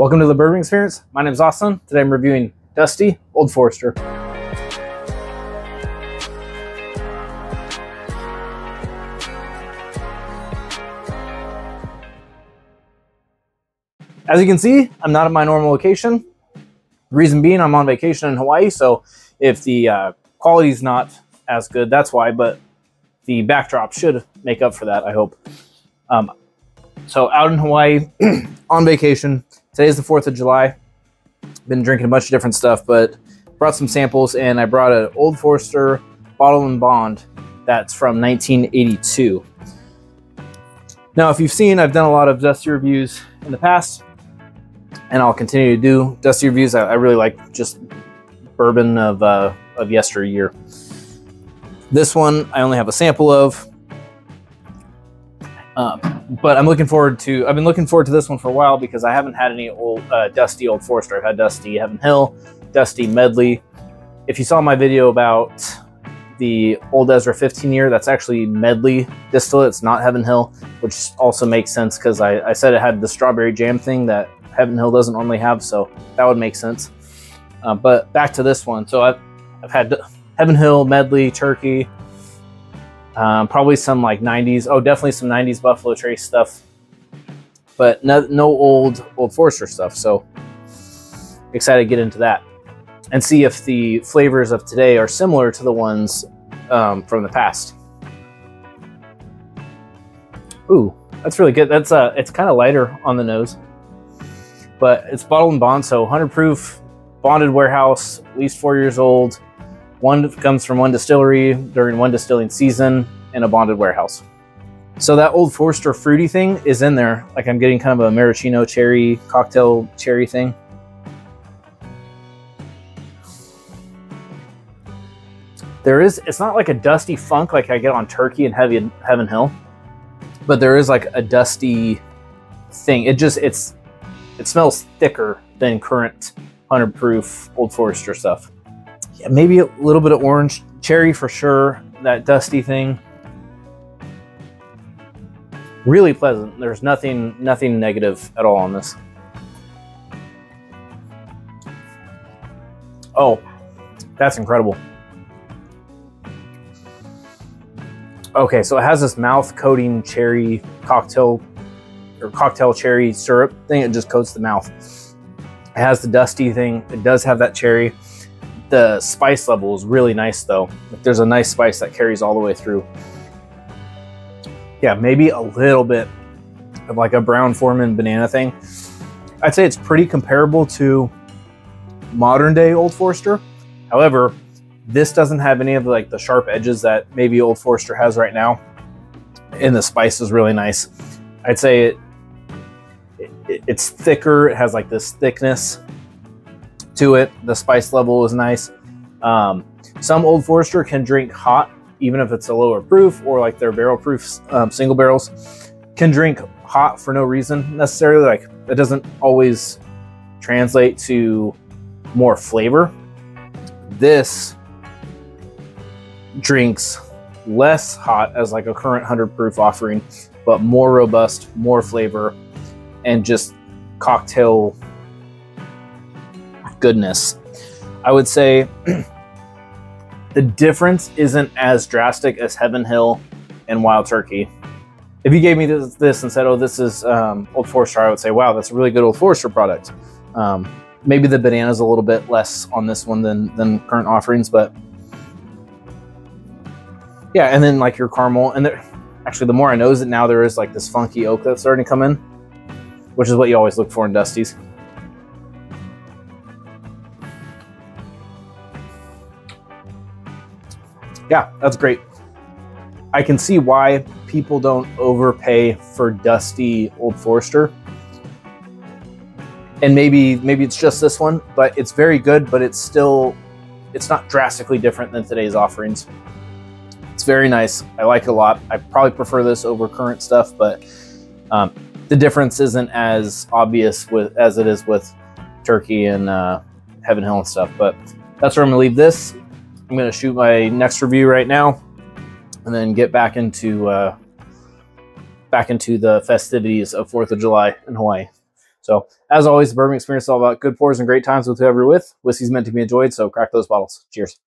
Welcome to the Bourbon Experience. My name is Austin. Today I'm reviewing Dusty Old Forester. As you can see, I'm not at my normal location. Reason being, I'm on vacation in Hawaii, so if the uh, quality is not as good, that's why, but the backdrop should make up for that, I hope. Um, so out in Hawaii, on vacation. Today's the 4th of July. Been drinking a bunch of different stuff, but brought some samples, and I brought an Old Forester Bottled in Bond that's from 1982. Now, if you've seen, I've done a lot of Dusty reviews in the past and I'll continue to do dusty reviews. I, I really like just bourbon of uh, of yesteryear. This one I only have a sample of, um, but I'm looking forward to. I've been looking forward to this one for a while because I haven't had any old uh, dusty Old Forester. I've had dusty Heaven Hill, dusty Medley. If you saw my video about the Old Ezra 15 year, that's actually Medley distillate. It's not Heaven Hill, which also makes sense because I, I said it had the strawberry jam thing that Heaven Hill doesn't normally have, so that would make sense. Uh, but back to this one. So I've, I've had Heaven Hill, Medley, Turkey, um, probably some like 90s. Oh, definitely some 90s Buffalo Trace stuff, but no, no old Old Forester stuff. So excited to get into that and see if the flavors of today are similar to the ones um, from the past. Ooh, that's really good. That's uh, it's kind of lighter on the nose but it's bottled in bond, so 100 proof, bonded warehouse, at least four years old. One comes from one distillery during one distilling season in a bonded warehouse. So that old Forester fruity thing is in there. Like I'm getting kind of a maraschino cherry, cocktail cherry thing. There is, it's not like a dusty funk like I get on Turkey and Heavy Heaven Hill, but there is like a dusty thing. It just, it's it smells thicker than current 100 proof Old Forester stuff. Maybe a little bit of orange, cherry for sure, that dusty thing. Really pleasant. There's nothing nothing negative at all on this. Oh, that's incredible. Okay, so it has this mouth coating cherry cocktail or cocktail cherry syrup thing. It just coats the mouth. It has the dusty thing. It does have that cherry. The spice level is really nice though. There's a nice spice that carries all the way through. Yeah, maybe a little bit of like a Brown-Forman banana thing. I'd say it's pretty comparable to modern day Old Forester. However, this doesn't have any of like the sharp edges that maybe Old Forester has right now. And the spice is really nice. I'd say it it's thicker. It has like this thickness to it. The spice level is nice. Um, some Old Forester can drink hot, even if it's a lower proof or like their barrel proof um, single barrels can drink hot for no reason necessarily. Like it doesn't always translate to more flavor. This drinks less hot as like a current 100 proof offering, but more robust, more flavor, and just cocktail goodness. I would say the difference isn't as drastic as Heaven Hill and Wild Turkey. If you gave me this, this and said, oh, this is um, Old Forester, I would say, wow, that's a really good Old Forester product. Um, maybe the banana is a little bit less on this one than, than current offerings, but yeah, and then like your caramel, and there, actually the more I know is that now, there is like this funky oak that's starting to come in which is what you always look for in Dusties. Yeah, that's great. I can see why people don't overpay for Dusty Old Forester. And maybe maybe it's just this one, but it's very good, but it's still it's not drastically different than today's offerings. It's very nice. I like it a lot. I probably prefer this over current stuff, but um, the difference isn't as obvious with as it is with Turkey and uh, Heaven Hill and stuff. But that's where I'm gonna leave this. I'm gonna shoot my next review right now, and then get back into uh, back into the festivities of Fourth of July in Hawaii. So, as always, the bourbon experience is all about good pours and great times with whoever you're with. Whiskey's meant to be enjoyed, so crack those bottles. Cheers.